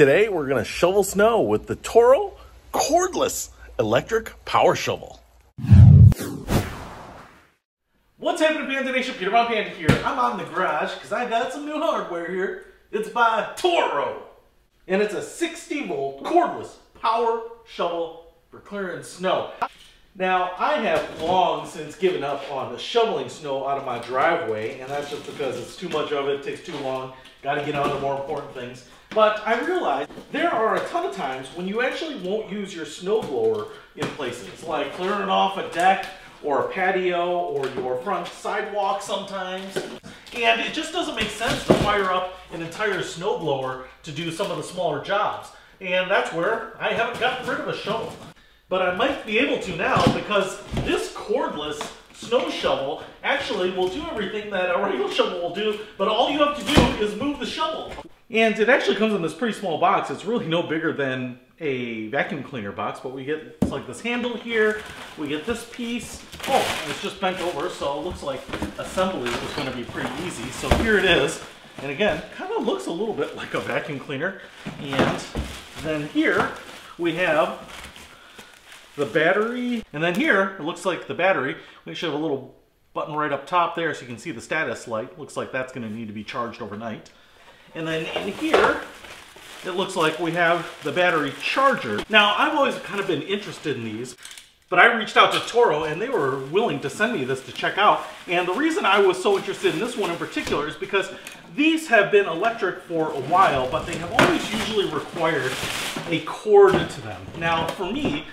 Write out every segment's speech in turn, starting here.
Today we're going to shovel snow with the Toro cordless electric power shovel. What's happening, Panda Nation? Peter Von Panda here. I'm on the garage because I got some new hardware here. It's by Toro. And it's a 60 volt cordless power shovel for clearing snow. Now, I have long since given up on the shoveling snow out of my driveway, and that's just because it's too much of it, it takes too long, gotta get on to more important things. But I realized there are a ton of times when you actually won't use your snowblower in places, like clearing off a deck or a patio or your front sidewalk sometimes. And it just doesn't make sense to fire up an entire snowblower to do some of the smaller jobs. And that's where I haven't gotten rid of a shovel. But I might be able to now because this cordless snow shovel actually will do everything that a regular shovel will do, but all you have to do is move the shovel. And it actually comes in this pretty small box. It's really no bigger than a vacuum cleaner box, but we get it's like this handle here. We get this piece. Oh, it's just bent over, so it looks like assembly is going to be pretty easy. So here it is. And again, kind of looks a little bit like a vacuum cleaner. And then here we have the battery. And then here, it looks like the battery. We should have a little button right up top there so you can see the status light. Looks like that's going to need to be charged overnight. And then in here, it looks like we have the battery charger. Now, I've always kind of been interested in these, but I reached out to Toro and they were willing to send me this to check out. And the reason I was so interested in this one in particular is because these have been electric for a while, but they have always usually required a cord to them. Now, for me,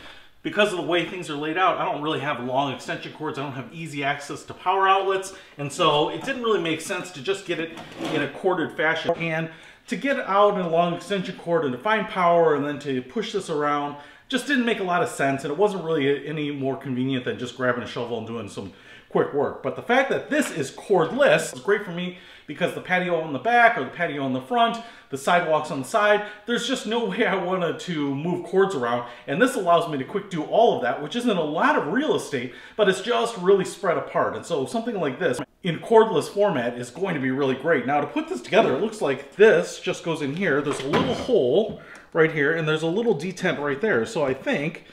because of the way things are laid out, I don't really have long extension cords. I don't have easy access to power outlets. And so it didn't really make sense to just get it in a corded fashion. And to get out in a long extension cord and to find power and then to push this around just didn't make a lot of sense. And it wasn't really any more convenient than just grabbing a shovel and doing some quick work. But the fact that this is cordless is great for me because the patio on the back or the patio on the front, the sidewalks on the side, there's just no way I wanted to move cords around. And this allows me to quick do all of that, which isn't a lot of real estate, but it's just really spread apart. And so something like this in cordless format is going to be really great. Now to put this together, it looks like this just goes in here. There's a little hole right here and there's a little detent right there. So I think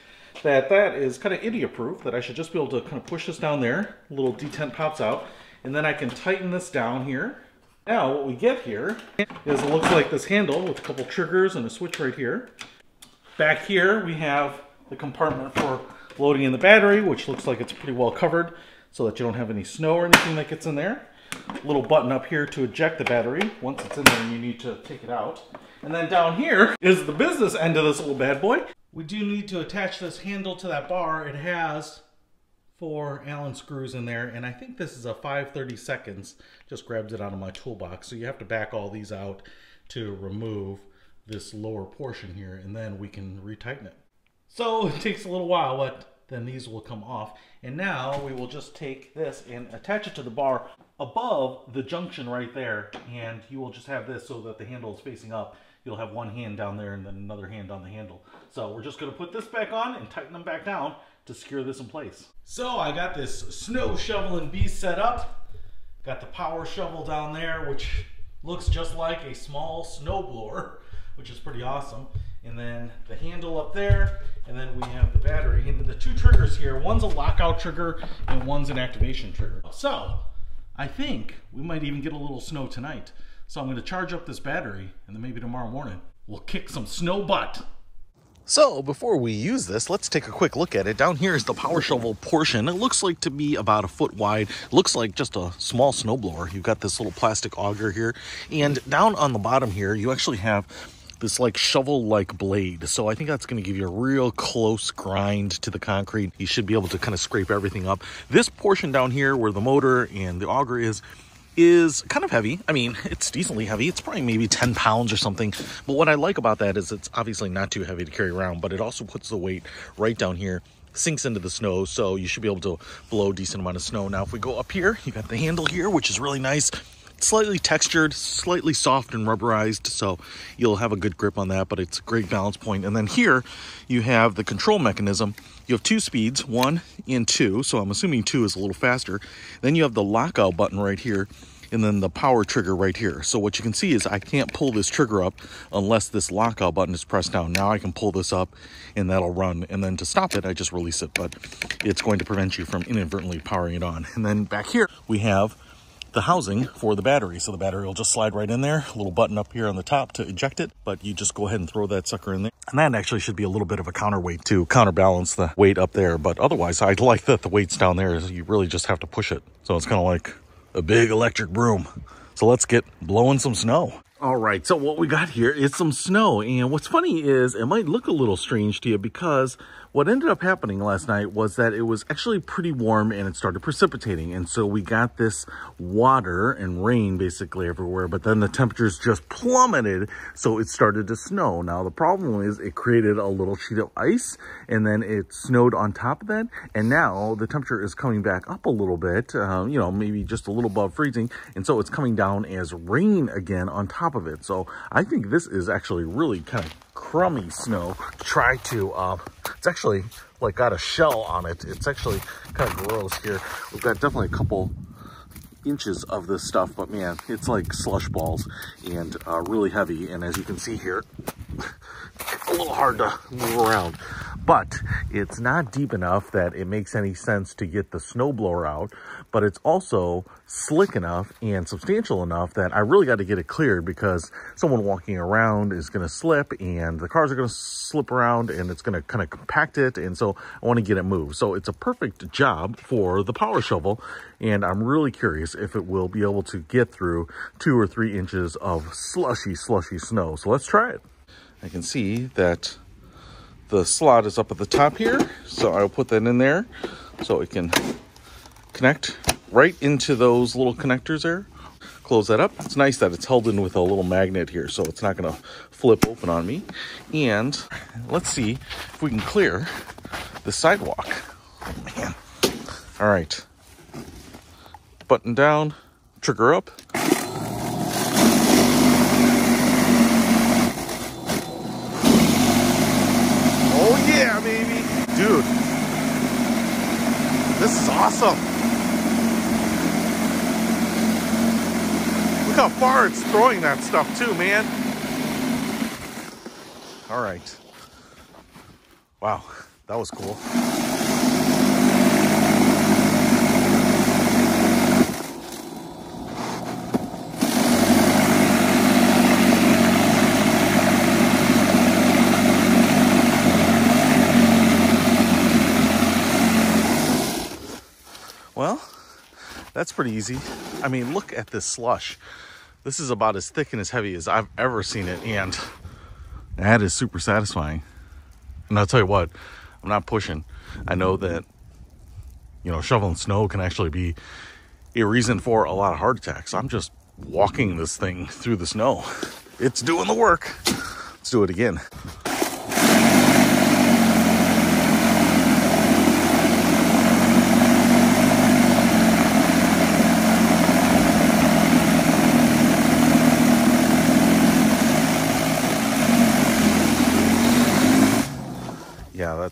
that that is kind of idiot proof that I should just be able to kind of push this down there. A little detent pops out and then I can tighten this down here. Now what we get here is it looks like this handle with a couple triggers and a switch right here. Back here we have the compartment for loading in the battery, which looks like it's pretty well covered so that you don't have any snow or anything that gets in there. Little button up here to eject the battery. Once it's in there, you need to take it out. And then down here is the business end of this little bad boy. We do need to attach this handle to that bar. It has four Allen screws in there, and I think this is a 530 seconds. Just grabs it out of my toolbox. So you have to back all these out to remove this lower portion here, and then we can retighten it. So it takes a little while, but then these will come off. And now we will just take this and attach it to the bar above the junction right there. And you will just have this so that the handle is facing up. You'll have one hand down there and then another hand on the handle. So we're just gonna put this back on and tighten them back down to secure this in place. So I got this snow shoveling beast set up. Got the power shovel down there, which looks just like a small snow blower, which is pretty awesome. And then the handle up there and then we have the battery. And the two triggers here, one's a lockout trigger and one's an activation trigger. So I think we might even get a little snow tonight. So I'm gonna charge up this battery and then maybe tomorrow morning we'll kick some snow butt. So before we use this, let's take a quick look at it. Down here is the power shovel portion. It looks like to be about a foot wide. Looks like just a small snowblower. You've got this little plastic auger here. And down on the bottom here, you actually have this like shovel like blade. So I think that's going to give you a real close grind to the concrete. You should be able to kind of scrape everything up. This portion down here where the motor and the auger is, is kind of heavy. I mean, it's decently heavy. It's probably maybe 10 pounds or something. But what I like about that is it's obviously not too heavy to carry around, but it also puts the weight right down here sinks into the snow so you should be able to blow decent amount of snow now if we go up here you got the handle here which is really nice slightly textured, slightly soft and rubberized, so you'll have a good grip on that, but it's a great balance point. And then here you have the control mechanism. You have two speeds, one and two, so I'm assuming two is a little faster. Then you have the lockout button right here, and then the power trigger right here. So what you can see is I can't pull this trigger up unless this lockout button is pressed down. Now I can pull this up and that'll run. And then to stop it, I just release it, but it's going to prevent you from inadvertently powering it on. And then back here, we have the housing for the battery. So the battery will just slide right in there, a little button up here on the top to eject it, but you just go ahead and throw that sucker in there. And that actually should be a little bit of a counterweight to counterbalance the weight up there. But otherwise, I'd like that the weight's down there. You really just have to push it. So it's kind of like a big electric broom. So let's get blowing some snow. All right, so what we got here is some snow. And what's funny is it might look a little strange to you because what ended up happening last night was that it was actually pretty warm and it started precipitating. And so we got this water and rain basically everywhere, but then the temperatures just plummeted. So it started to snow. Now the problem is it created a little sheet of ice and then it snowed on top of that. And now the temperature is coming back up a little bit, uh, you know, maybe just a little above freezing. And so it's coming down as rain again on top of it. So I think this is actually really kind of crummy snow. Try to, uh, it's actually like got a shell on it. It's actually kind of gross here. We've got definitely a couple inches of this stuff, but man, it's like slush balls and uh, really heavy. And as you can see here, a little hard to move around but it's not deep enough that it makes any sense to get the snowblower out, but it's also slick enough and substantial enough that I really got to get it cleared because someone walking around is going to slip and the cars are going to slip around and it's going to kind of compact it. And so I want to get it moved. So it's a perfect job for the power shovel. And I'm really curious if it will be able to get through two or three inches of slushy, slushy snow. So let's try it. I can see that the slot is up at the top here. So I'll put that in there so it can connect right into those little connectors there. Close that up. It's nice that it's held in with a little magnet here so it's not gonna flip open on me. And let's see if we can clear the sidewalk. Oh man. All right. Button down, trigger up. Yeah, baby. Dude. This is awesome. Look how far it's throwing that stuff too, man. All right. Wow, that was cool. Well, that's pretty easy. I mean, look at this slush. This is about as thick and as heavy as I've ever seen it, and that is super satisfying. And I'll tell you what, I'm not pushing. I know that, you know, shoveling snow can actually be a reason for a lot of heart attacks. I'm just walking this thing through the snow. It's doing the work. Let's do it again.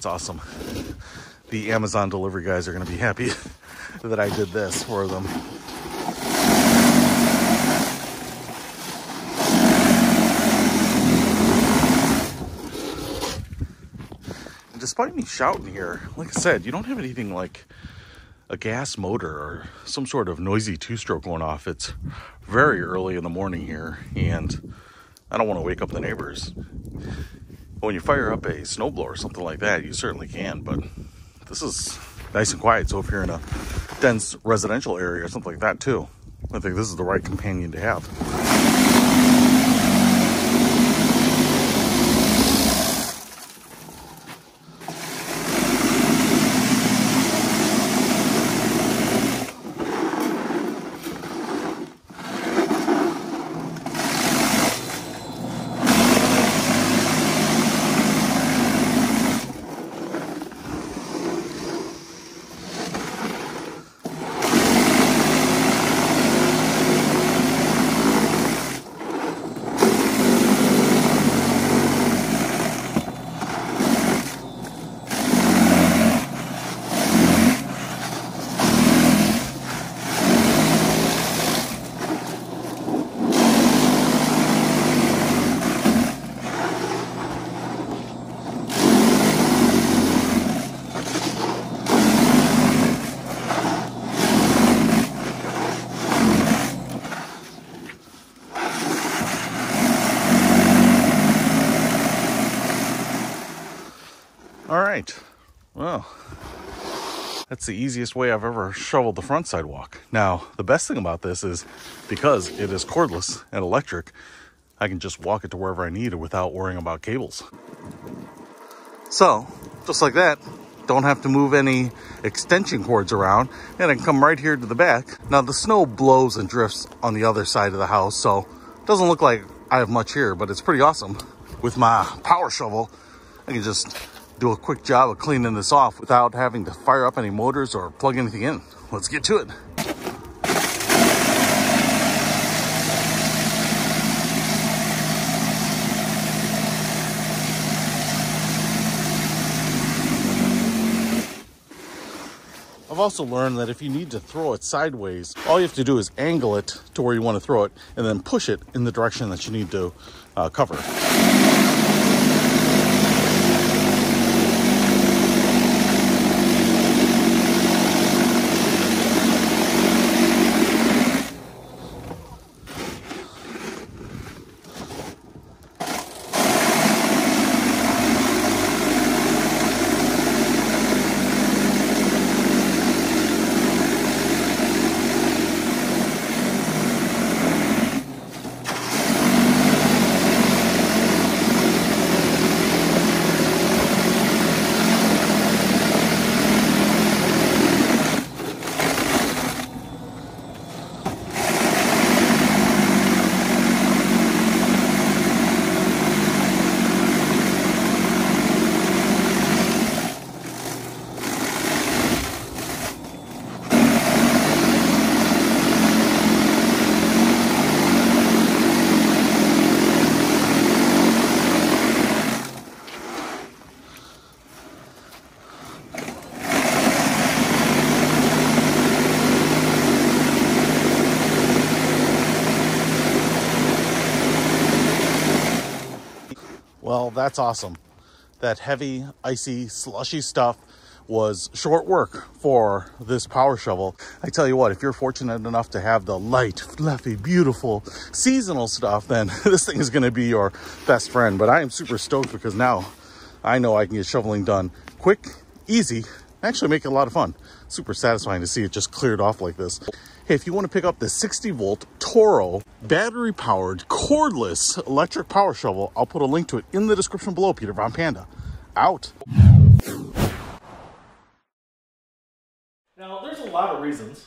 That's awesome. The Amazon delivery guys are going to be happy that I did this for them. Despite me shouting here, like I said, you don't have anything like a gas motor or some sort of noisy two-stroke going off. It's very early in the morning here, and I don't want to wake up the neighbors when you fire up a snowblower or something like that, you certainly can, but this is nice and quiet. So if you're in a dense residential area or something like that too, I think this is the right companion to have. All right. Well, that's the easiest way I've ever shoveled the front sidewalk. Now, the best thing about this is because it is cordless and electric, I can just walk it to wherever I need it without worrying about cables. So, just like that, don't have to move any extension cords around and I can come right here to the back. Now the snow blows and drifts on the other side of the house, so it doesn't look like I have much here, but it's pretty awesome. With my power shovel, I can just do a quick job of cleaning this off without having to fire up any motors or plug anything in. Let's get to it. I've also learned that if you need to throw it sideways, all you have to do is angle it to where you want to throw it and then push it in the direction that you need to uh, cover. Well, that's awesome. That heavy, icy, slushy stuff was short work for this power shovel. I tell you what, if you're fortunate enough to have the light, fluffy, beautiful seasonal stuff, then this thing is going to be your best friend. But I am super stoked because now I know I can get shoveling done quick, easy, actually make it a lot of fun. Super satisfying to see it just cleared off like this. Hey, if you want to pick up the 60 volt Toro battery powered cordless electric power shovel, I'll put a link to it in the description below. Peter Von Panda out. Now, there's a lot of reasons